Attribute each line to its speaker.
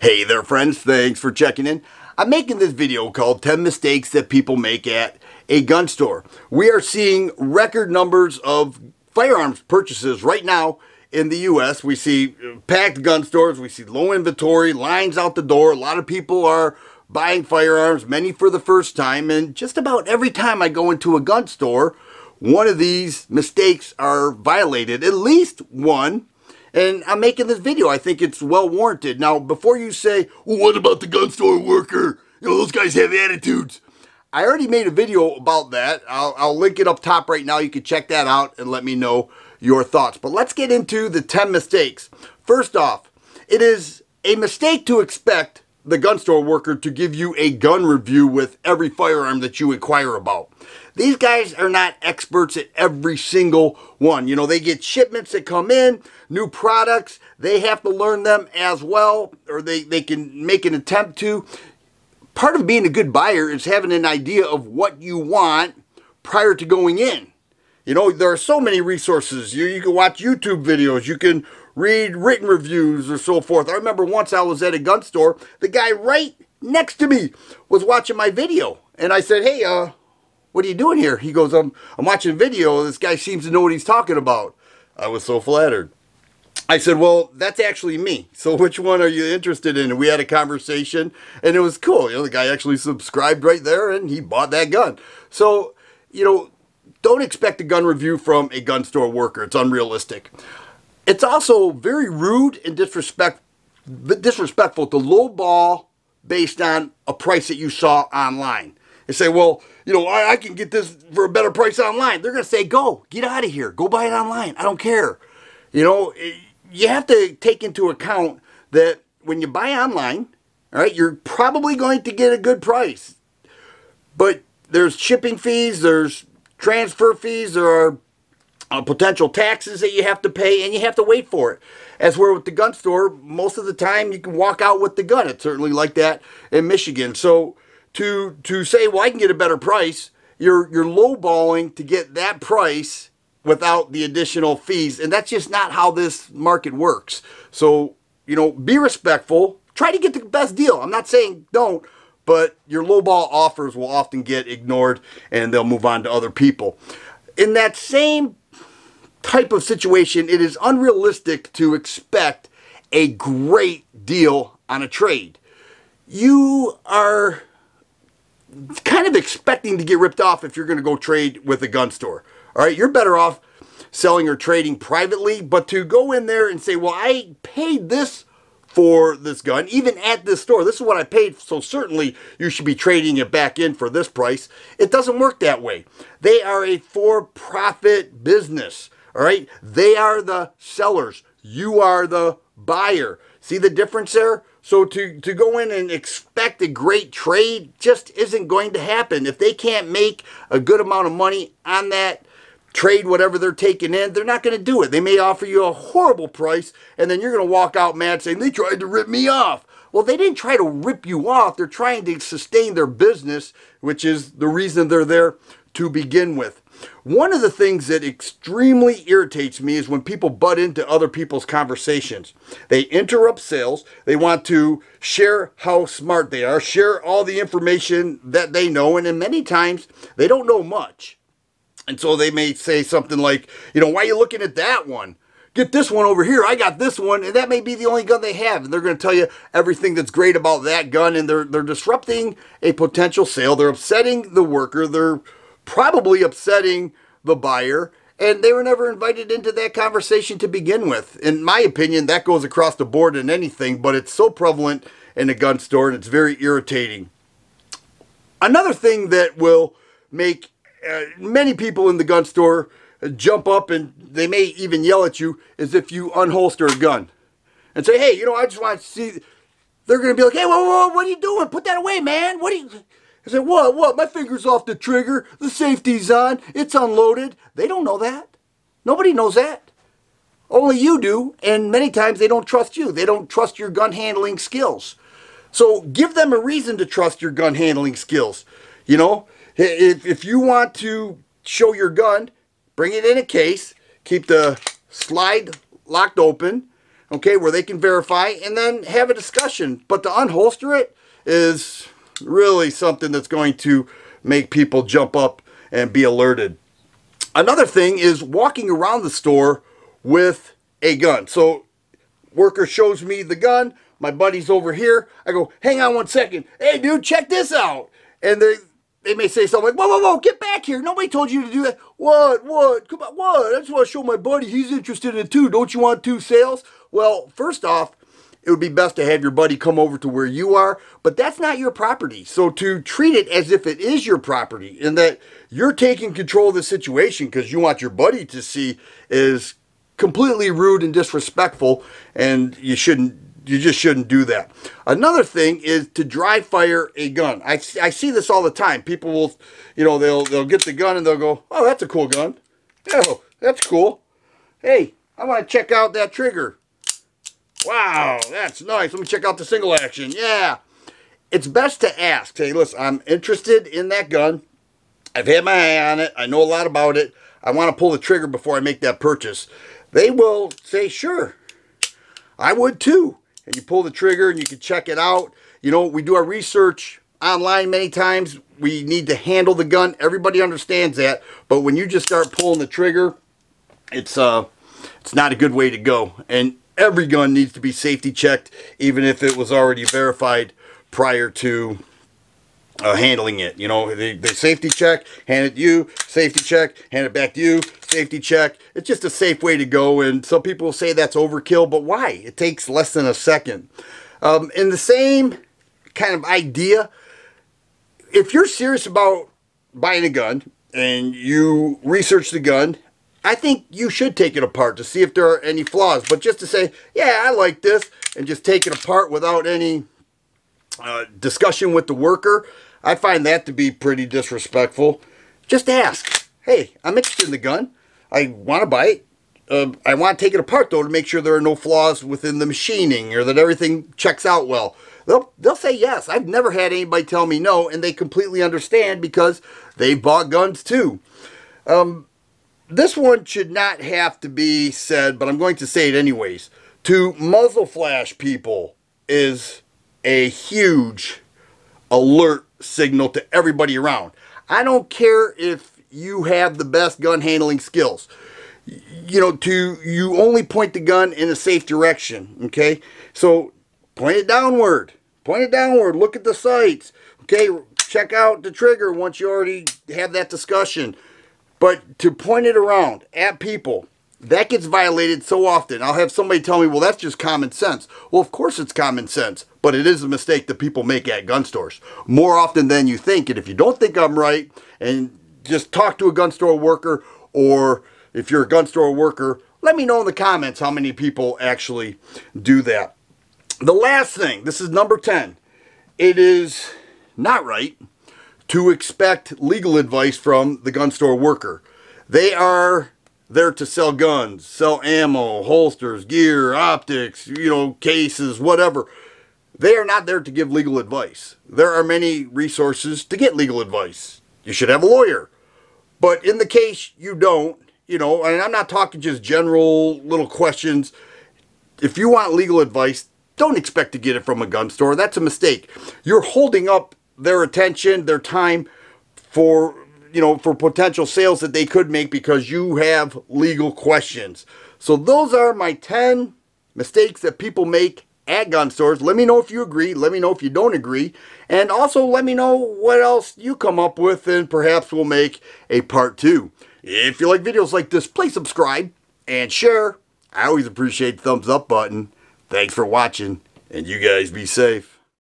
Speaker 1: Hey there friends, thanks for checking in. I'm making this video called 10 mistakes that people make at a gun store. We are seeing record numbers of firearms purchases right now in the US. We see uh, packed gun stores, we see low inventory, lines out the door. A lot of people are buying firearms, many for the first time, and just about every time I go into a gun store, one of these mistakes are violated, at least one and I'm making this video. I think it's well warranted. Now, before you say, well, what about the gun store worker? You know, those guys have attitudes. I already made a video about that. I'll, I'll link it up top right now. You can check that out and let me know your thoughts. But let's get into the 10 mistakes. First off, it is a mistake to expect the gun store worker to give you a gun review with every firearm that you inquire about. These guys are not experts at every single one. You know, they get shipments that come in, new products, they have to learn them as well, or they, they can make an attempt to. Part of being a good buyer is having an idea of what you want prior to going in. You know, there are so many resources. You, you can watch YouTube videos, you can read written reviews or so forth. I remember once I was at a gun store, the guy right next to me was watching my video. And I said, hey, uh, what are you doing here? He goes, I'm, I'm watching a video. This guy seems to know what he's talking about. I was so flattered. I said, well, that's actually me. So which one are you interested in? And we had a conversation and it was cool. You know, the guy actually subscribed right there and he bought that gun. So, you know, don't expect a gun review from a gun store worker. It's unrealistic. It's also very rude and disrespect, disrespectful to lowball based on a price that you saw online and say, well, you know, I, I can get this for a better price online. They're going to say, go, get out of here. Go buy it online. I don't care. You know, you have to take into account that when you buy online, all right, you're probably going to get a good price. But there's shipping fees, there's transfer fees, there are uh, potential taxes that you have to pay, and you have to wait for it. As where with the gun store, most of the time you can walk out with the gun. It's certainly like that in Michigan. So to to say, well, I can get a better price. You're you're lowballing to get that price without the additional fees, and that's just not how this market works. So you know, be respectful. Try to get the best deal. I'm not saying don't, but your lowball offers will often get ignored, and they'll move on to other people. In that same type of situation, it is unrealistic to expect a great deal on a trade. You are kind of expecting to get ripped off if you're going to go trade with a gun store. All right, you're better off selling or trading privately, but to go in there and say, well, I paid this for this gun, even at this store. This is what I paid, so certainly you should be trading it back in for this price. It doesn't work that way. They are a for-profit business, all right? They are the sellers. You are the buyer. See the difference there? So to, to go in and expect a great trade just isn't going to happen. If they can't make a good amount of money on that trade, whatever they're taking in, they're not going to do it. They may offer you a horrible price, and then you're going to walk out mad saying, they tried to rip me off. Well, they didn't try to rip you off. They're trying to sustain their business, which is the reason they're there to begin with. One of the things that extremely irritates me is when people butt into other people's conversations. They interrupt sales. They want to share how smart they are, share all the information that they know, and then many times they don't know much. And so they may say something like, you know, why are you looking at that one? Get this one over here. I got this one, and that may be the only gun they have. And they're going to tell you everything that's great about that gun, and they're they're disrupting a potential sale. They're upsetting the worker. They're probably upsetting the buyer and they were never invited into that conversation to begin with. In my opinion, that goes across the board in anything, but it's so prevalent in a gun store and it's very irritating. Another thing that will make uh, many people in the gun store jump up and they may even yell at you is if you unholster a gun and say, hey, you know, I just want to see. They're going to be like, hey, whoa, whoa, what are you doing? Put that away, man. What are you... I said, what, what? My finger's off the trigger. The safety's on. It's unloaded. They don't know that. Nobody knows that. Only you do, and many times they don't trust you. They don't trust your gun handling skills. So give them a reason to trust your gun handling skills. You know, if, if you want to show your gun, bring it in a case, keep the slide locked open, okay, where they can verify and then have a discussion. But to unholster it is really something that's going to make people jump up and be alerted. Another thing is walking around the store with a gun. So worker shows me the gun, my buddy's over here. I go, hang on one second. Hey dude, check this out. And they they may say something like, whoa, whoa, whoa, get back here. Nobody told you to do that. What, what, come on, what? I just want to show my buddy he's interested in it too. Don't you want two sales? Well, first off, it would be best to have your buddy come over to where you are, but that's not your property. So to treat it as if it is your property and that you're taking control of the situation because you want your buddy to see is completely rude and disrespectful and you shouldn't you just shouldn't do that. Another thing is to dry fire a gun. I, I see this all the time. People will, you know, they'll they'll get the gun and they'll go, oh, that's a cool gun. Oh, that's cool. Hey, I want to check out that trigger. Wow, that's nice. Let me check out the single action. Yeah. It's best to ask, hey, listen, I'm interested in that gun. I've had my eye on it. I know a lot about it. I want to pull the trigger before I make that purchase. They will say, sure, I would too. And you pull the trigger and you can check it out. You know, we do our research online many times. We need to handle the gun. Everybody understands that. But when you just start pulling the trigger, it's uh, it's not a good way to go. And every gun needs to be safety checked, even if it was already verified prior to uh, handling it. You know, the, safety check, hand it to you, safety check, hand it back to you, safety check. It's just a safe way to go. And some people say that's overkill, but why? It takes less than a second. Um, in the same kind of idea, if you're serious about buying a gun and you research the gun I think you should take it apart to see if there are any flaws. But just to say, yeah, I like this, and just take it apart without any uh, discussion with the worker, I find that to be pretty disrespectful. Just ask, hey, I'm interested in the gun. I want to buy it. Uh, I want to take it apart, though, to make sure there are no flaws within the machining or that everything checks out well. They'll, they'll say yes. I've never had anybody tell me no, and they completely understand because they bought guns, too. Um, this one should not have to be said, but I'm going to say it anyways. To muzzle flash people is a huge alert signal to everybody around. I don't care if you have the best gun handling skills. You know, to you only point the gun in a safe direction, okay? So point it downward. Point it downward. Look at the sights. Okay, check out the trigger once you already have that discussion. But to point it around at people, that gets violated so often. I'll have somebody tell me, well, that's just common sense. Well, of course it's common sense, but it is a mistake that people make at gun stores more often than you think. And if you don't think I'm right, and just talk to a gun store worker, or if you're a gun store worker, let me know in the comments how many people actually do that. The last thing, this is number 10. It is not right to expect legal advice from the gun store worker. They are there to sell guns, sell ammo, holsters, gear, optics, you know, cases, whatever. They are not there to give legal advice. There are many resources to get legal advice. You should have a lawyer. But in the case you don't, you know, and I'm not talking just general little questions. If you want legal advice, don't expect to get it from a gun store. That's a mistake. You're holding up their attention, their time for you know for potential sales that they could make because you have legal questions. So those are my 10 mistakes that people make at gun stores. Let me know if you agree. Let me know if you don't agree. And also let me know what else you come up with and perhaps we'll make a part two. If you like videos like this, please subscribe and share. I always appreciate the thumbs up button. Thanks for watching and you guys be safe.